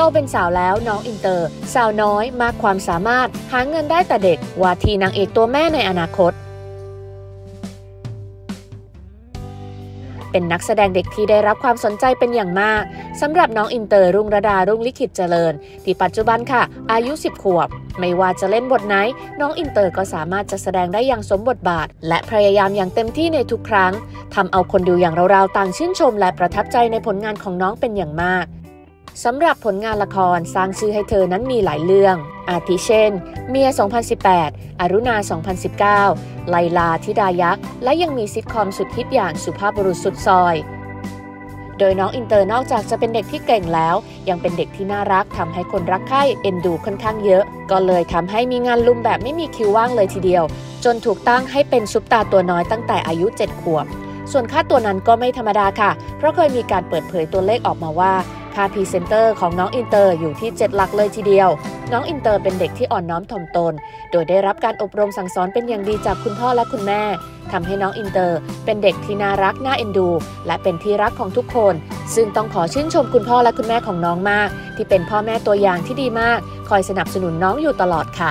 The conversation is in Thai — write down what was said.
โตเป็นสาวแล้วน้องอินเตอร์ สาวน้อยมากความสามารถ หาเงินได้แต่เด็กว่าที่นางเอกตัวแม่ในอนาคต เป็นนักแสดงเด็กที่ได้รับความสนใจเป็นอย่างมากสำหรับน้องอินเตอร์รุ่งรดารุ่งลิขิตเจริญ ที่ปัจจุบันค่ะ อายุ 10 ขวบ ไม่ว่าจะเล่นบทไหน น้องอินเตอร์ก็สามารถจะแสดงได้อย่างสมบทบาท และพยายามอย่างเต็มที่ในทุกครั้งทำเอาคนดูอย่างเราๆต่างชื่นชม และประทับใจในผลงานของน้องเป็นอย่างมาก สำหรับผลงานละครสร้างชื่อให้เธอนั้นมีหลายเรื่อง อาทิเช่น เมีย 2018 อรุณา 2019 ไลลาธิดายักษ์ และยังมีซิทคอมสุดฮิตอย่างสุภาพบุรุษสุดซอย โดยน้องอินเตอร์นอกจากจะเป็นเด็กที่เก่งแล้ว ยังเป็นเด็กที่น่ารักทำให้คนรักใคร่เอ็นดูค่อนข้างเยอะ ก็เลยทำให้มีงานรุมแบบไม่มีคิวว่างเลยทีเดียว จนถูกตั้งให้เป็นซุปตาร์ตัวน้อยตั้งแต่อายุ 7 ขวบ ส่วนค่าตัวนั้นก็ไม่ธรรมดาค่ะ เพราะเคยมีการเปิดเผยตัวเลขออกมาว่า ค่าพรีเซนเตอร์ของน้องอินเตอร์อยู่ที่ 7 หลักเลยทีเดียว น้องอินเตอร์เป็นเด็กที่อ่อนน้อมถ่อมตน โดยได้รับการอบรมสั่งสอนเป็นอย่างดีจากคุณพ่อและคุณแม่ทำให้น้องอินเตอร์ เป็นเด็กที่น่ารักน่าเอ็นดู และเป็นที่รักของทุกคน ซึ่งต้องขอชื่นชมคุณพ่อและคุณแม่ของน้องมาก ที่เป็นพ่อแม่ตัวอย่างที่ดีมาก คอยสนับสนุนน้องอยู่ตลอดค่ะ